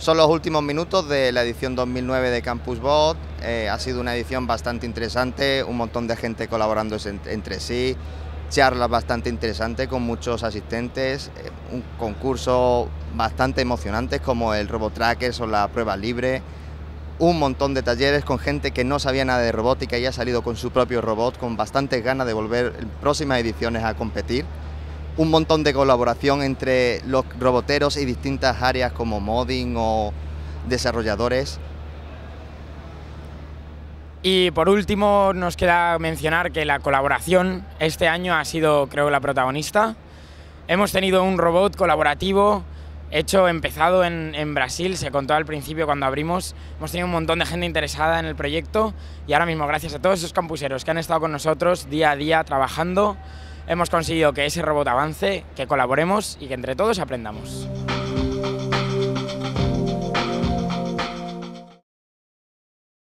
Son los últimos minutos de la edición 2009 de Campus Bot. Eh, ha sido una edición bastante interesante, un montón de gente colaborando entre sí, charlas bastante interesantes con muchos asistentes, eh, un concurso bastante emocionante como el Robotrackers o la prueba libre, un montón de talleres con gente que no sabía nada de robótica y ha salido con su propio robot, con bastantes ganas de volver en próximas ediciones a competir un montón de colaboración entre los roboteros y distintas áreas como modding o desarrolladores. Y por último nos queda mencionar que la colaboración este año ha sido creo la protagonista. Hemos tenido un robot colaborativo hecho, empezado en, Brasil, se contó al principio cuando abrimos. Hemos tenido un montón de gente interesada en el proyecto y ahora mismo gracias a todos esos campuseros que han estado con nosotros día a día trabajando hemos conseguido que ese robot avance, que colaboremos y que entre todos aprendamos.